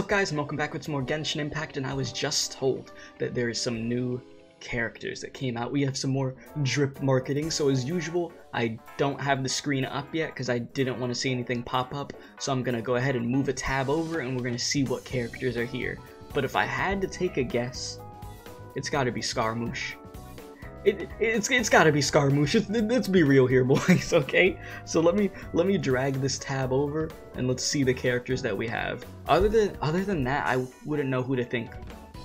up guys and welcome back with some more Genshin Impact and I was just told that there is some new characters that came out. We have some more drip marketing so as usual I don't have the screen up yet because I didn't want to see anything pop up so I'm gonna go ahead and move a tab over and we're gonna see what characters are here. But if I had to take a guess, it's gotta be Scaramouche. It, it's it's got to be Scaramouche. let's be real here, boys. Okay, so let me let me drag this tab over and let's see the characters that we have. Other than other than that, I wouldn't know who to think.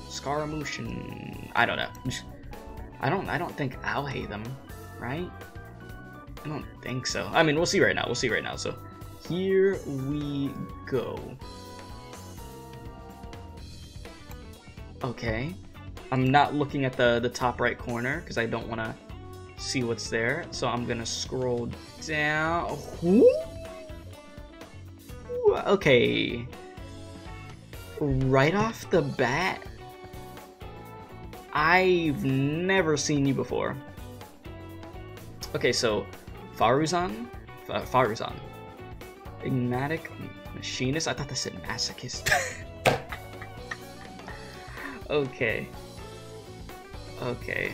Scaramouche and I don't know. I don't I don't think I'll hate them, right? I don't think so. I mean, we'll see right now. We'll see right now. So here we go. Okay. I'm not looking at the, the top right corner because I don't want to see what's there. So I'm going to scroll down. Ooh. Okay. Right off the bat, I've never seen you before. Okay, so Faruzan? F Faruzan. Enigmatic Machinist? I thought that said Masochist. okay. Okay.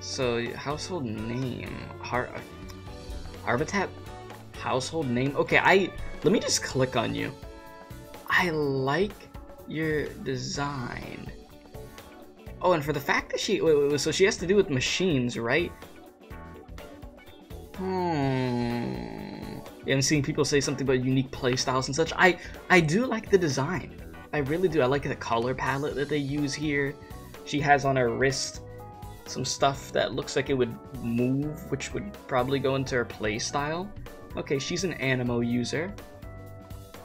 So, household name. Har Arbitat? Household name? Okay, I... Let me just click on you. I like your design. Oh, and for the fact that she... Wait, wait, wait, so she has to do with machines, right? Hmm... You haven't seen people say something about unique playstyles and such. I, I do like the design. I really do. I like the color palette that they use here. She has on her wrist some stuff that looks like it would move, which would probably go into her playstyle. Okay, she's an Anemo user.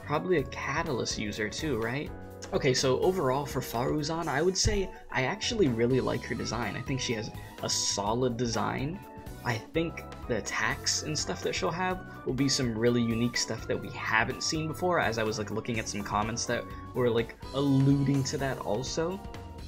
Probably a Catalyst user too, right? Okay, so overall for Faruzan, I would say I actually really like her design. I think she has a solid design. I think the attacks and stuff that she'll have will be some really unique stuff that we haven't seen before as I was like looking at some comments that were like alluding to that also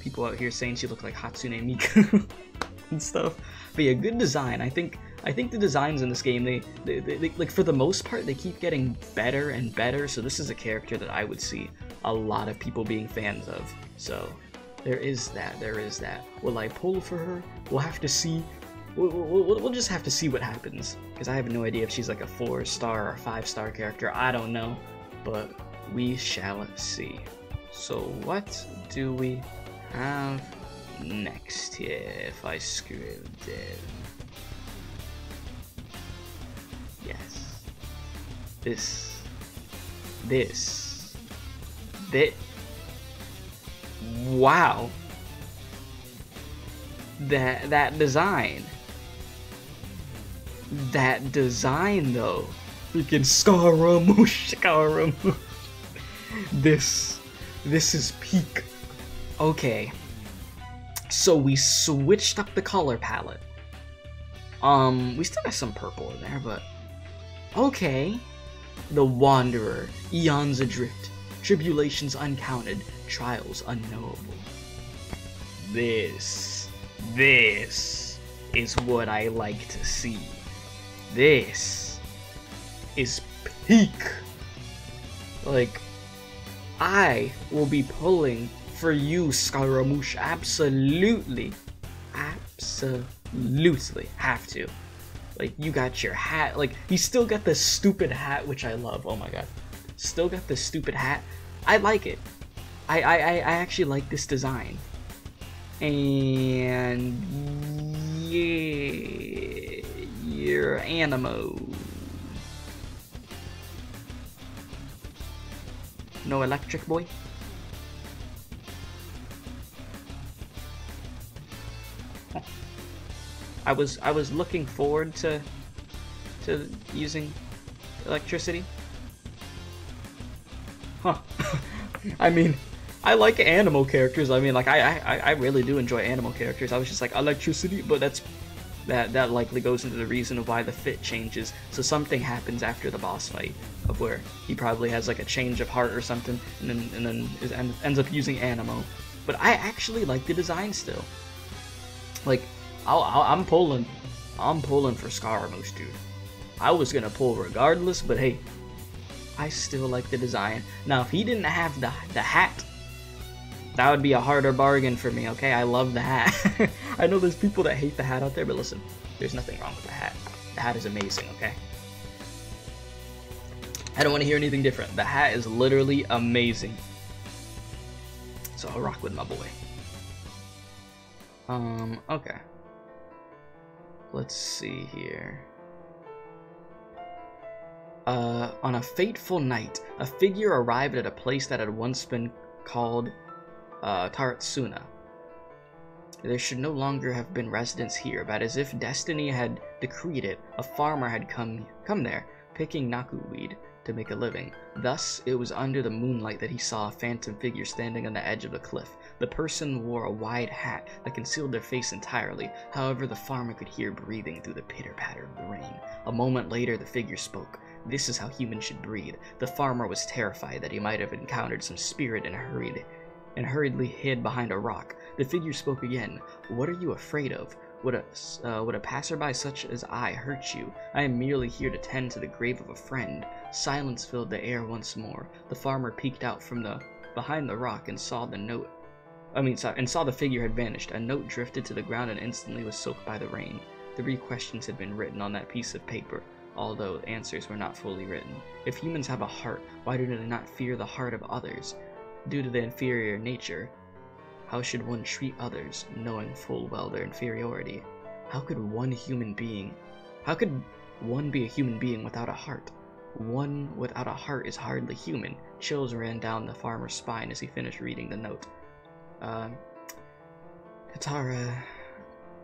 people out here saying she looked like Hatsune Miku and stuff. But yeah, good design. I think I think the designs in this game, they, they, they, like for the most part, they keep getting better and better. So this is a character that I would see a lot of people being fans of. So there is that. There is that. Will I pull for her? We'll have to see. We'll, we'll, we'll just have to see what happens because I have no idea if she's like a four star or five star character. I don't know, but we shall see. So what do we have next here if I scroll down? Yes. This. This. That. Wow. That that design. That design though. Freaking Scaramouche, Scaramouche. This, this is peak Okay. So we switched up the color palette. Um, we still got some purple in there, but... Okay. The Wanderer, eons adrift, tribulations uncounted, trials unknowable. This, this is what I like to see. This is peak. Like, I will be pulling for you, Scaramouche. Absolutely. Absolutely. Have to. Like, you got your hat. Like, you still got the stupid hat, which I love. Oh my god. Still got the stupid hat. I like it. I, I, I actually like this design. And... Yeah... Your Anemo. No electric boy? I was I was looking forward to to using electricity. Huh. I mean, I like Anemo characters. I mean, like I, I I really do enjoy Anemo characters. I was just like electricity, but that's that that likely goes into the reason of why the fit changes. So something happens after the boss fight of where he probably has like a change of heart or something, and then and then is, ends up using Anemo. But I actually like the design still. Like i am pulling. I'm pulling for Scaramouche, dude. I was gonna pull regardless, but hey, I still like the design. Now, if he didn't have the, the hat, that would be a harder bargain for me, okay? I love the hat. I know there's people that hate the hat out there, but listen, there's nothing wrong with the hat. The hat is amazing, okay? I don't want to hear anything different. The hat is literally amazing. So I'll rock with my boy. Um, okay. Let's see here. Uh, on a fateful night, a figure arrived at a place that had once been called uh, Taratsuna. There should no longer have been residents here, but as if destiny had decreed it, a farmer had come come there, picking naku weed to make a living. Thus, it was under the moonlight that he saw a phantom figure standing on the edge of the cliff. The person wore a wide hat that concealed their face entirely. However, the farmer could hear breathing through the pitter-patter of the rain. A moment later, the figure spoke. This is how humans should breathe. The farmer was terrified that he might have encountered some spirit and hurried and hurriedly hid behind a rock. The figure spoke again. What are you afraid of? Would a, uh, would a passerby such as I hurt you? I am merely here to tend to the grave of a friend. Silence filled the air once more. The farmer peeked out from the behind the rock and saw the note. I mean, sorry, and saw the figure had vanished. A note drifted to the ground and instantly was soaked by the rain. Three questions had been written on that piece of paper, although answers were not fully written. If humans have a heart, why do they not fear the heart of others? Due to the inferior nature, how should one treat others, knowing full well their inferiority? How could one human being, how could one be a human being without a heart? One without a heart is hardly human. Chills ran down the farmer's spine as he finished reading the note. Uh, Katara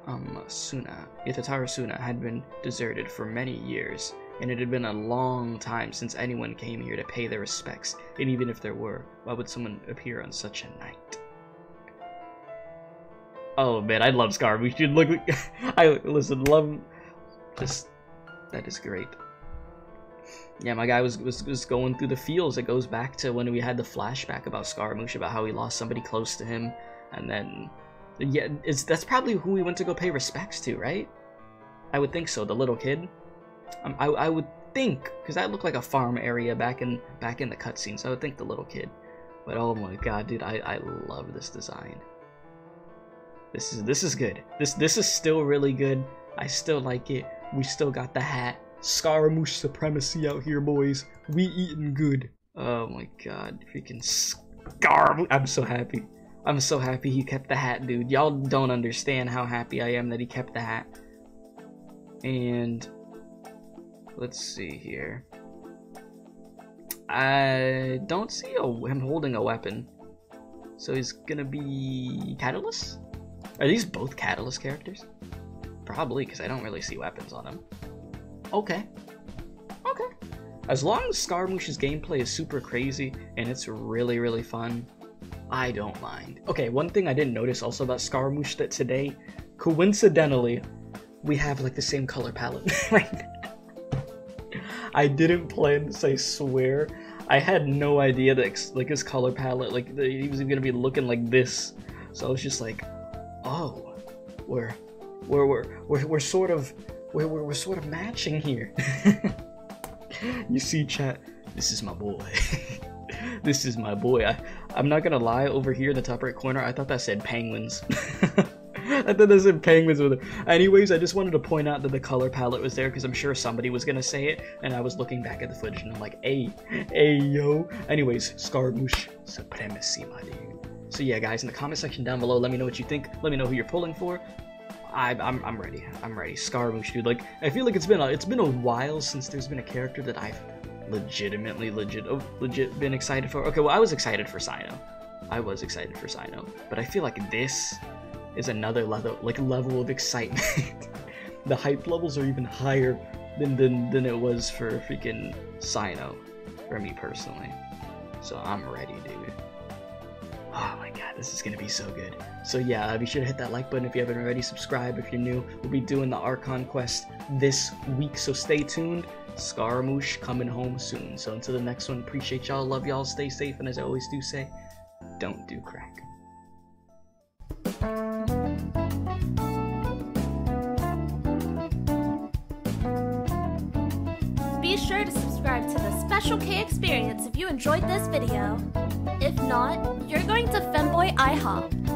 um, Suna, Yatatara Suna had been deserted for many years, and it had been a long time since anyone came here to pay their respects, and even if there were, why would someone appear on such a night? Oh man, I love Scar. We should look. I listen, love. Just that is great. Yeah, my guy was, was was going through the fields. It goes back to when we had the flashback about Scaramouche, about how he lost somebody close to him, and then yeah, it's that's probably who we went to go pay respects to, right? I would think so. The little kid. Um, I I would think because that looked like a farm area back in back in the cutscene, so I would think the little kid. But oh my god, dude, I I love this design. This is this is good. This this is still really good. I still like it. We still got the hat. Scaramouche supremacy out here, boys. We eating good. Oh my god, freaking Scaramouche! I'm so happy. I'm so happy he kept the hat, dude. Y'all don't understand how happy I am that he kept the hat. And let's see here. I don't see a, him holding a weapon. So he's gonna be Catalyst? Are these both Catalyst characters? Probably, because I don't really see weapons on them. Okay. Okay. As long as Scaramouche's gameplay is super crazy and it's really, really fun, I don't mind. Okay, one thing I didn't notice also about Scaramouche that today, coincidentally, we have like the same color palette right I didn't plan this, I swear. I had no idea that like his color palette, like he was even gonna be looking like this. So I was just like, oh, we're we're we're we're, we're sort of we're, we're, we're sort of matching here. you see, chat. This is my boy. this is my boy. I I'm not gonna lie. Over here in the top right corner, I thought that said penguins. I thought that said penguins with it. Anyways, I just wanted to point out that the color palette was there because I'm sure somebody was gonna say it, and I was looking back at the footage and I'm like, hey, hey, yo. Anyways, Scaramouche supremacy, my dude. So yeah, guys, in the comment section down below, let me know what you think. Let me know who you're pulling for. I, I'm, I'm ready. I'm ready. Scaramouche, dude. Like, I feel like it's been a, it's been a while since there's been a character that I've legitimately, legit, oh, legit been excited for. Okay, well, I was excited for Cyno. I was excited for Cyno, but I feel like this is another level, like level of excitement. the hype levels are even higher than than than it was for freaking Cyno, for me personally. So I'm ready, dude. Oh my god, this is gonna be so good. So yeah, uh, be sure to hit that like button if you haven't already. Subscribe if you're new. We'll be doing the Archon quest this week, so stay tuned. Scaramouche coming home soon. So until the next one, appreciate y'all, love y'all, stay safe, and as I always do say, don't do crack. Be sure to subscribe to the special Special K experience if you enjoyed this video. If not, you're going to Femboy IHOP.